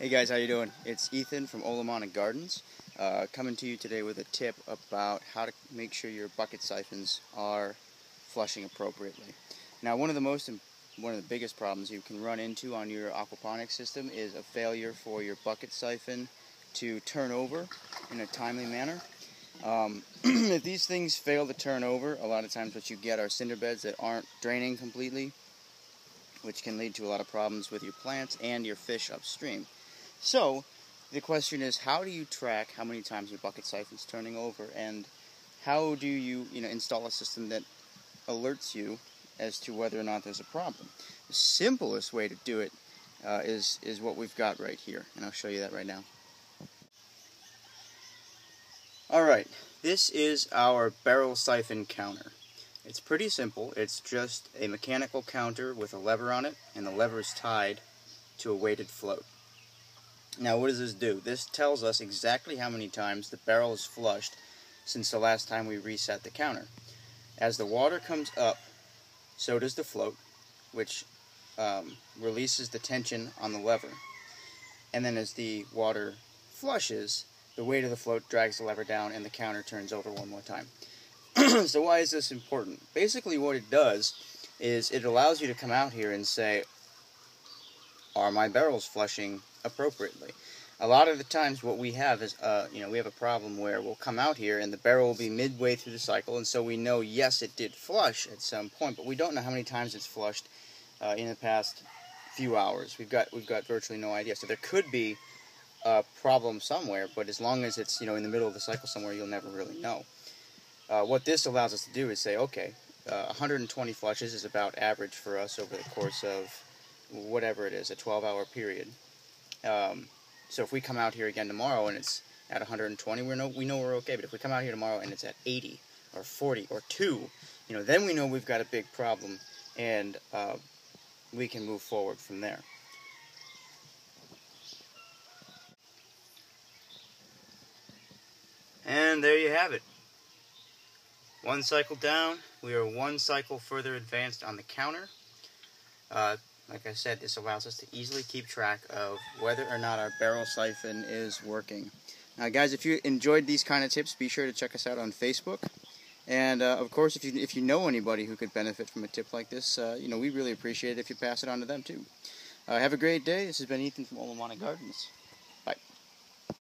Hey guys, how you doing? It's Ethan from Olomana Gardens, uh, coming to you today with a tip about how to make sure your bucket siphons are flushing appropriately. Now, one of the most, one of the biggest problems you can run into on your aquaponics system is a failure for your bucket siphon to turn over in a timely manner. Um, if these things fail to turn over, a lot of times what you get are cinder beds that aren't draining completely, which can lead to a lot of problems with your plants and your fish upstream. So, the question is, how do you track how many times your bucket siphon is turning over, and how do you, you know, install a system that alerts you as to whether or not there's a problem? The simplest way to do it uh, is is what we've got right here, and I'll show you that right now. All right, this is our barrel siphon counter. It's pretty simple. It's just a mechanical counter with a lever on it, and the lever is tied to a weighted float. Now what does this do? This tells us exactly how many times the barrel is flushed since the last time we reset the counter. As the water comes up, so does the float, which um, releases the tension on the lever. And then as the water flushes, the weight of the float drags the lever down and the counter turns over one more time. so why is this important? Basically what it does is it allows you to come out here and say, are my barrels flushing appropriately? A lot of the times what we have is, uh, you know, we have a problem where we'll come out here and the barrel will be midway through the cycle and so we know, yes, it did flush at some point, but we don't know how many times it's flushed uh, in the past few hours. We've got, we've got virtually no idea. So there could be a problem somewhere, but as long as it's, you know, in the middle of the cycle somewhere, you'll never really know. Uh, what this allows us to do is say, okay, uh, 120 flushes is about average for us over the course of whatever it is, a 12 hour period. Um, so if we come out here again tomorrow and it's at 120, we know we know we're okay. But if we come out here tomorrow and it's at 80 or 40 or 2, you know, then we know we've got a big problem and uh, we can move forward from there. And there you have it. One cycle down, we are one cycle further advanced on the counter. Uh, like I said, this allows us to easily keep track of whether or not our barrel siphon is working. Now guys, if you enjoyed these kind of tips, be sure to check us out on Facebook. And uh, of course, if you, if you know anybody who could benefit from a tip like this, uh, you know, we really appreciate it if you pass it on to them too. Uh, have a great day. This has been Ethan from Olomana Gardens.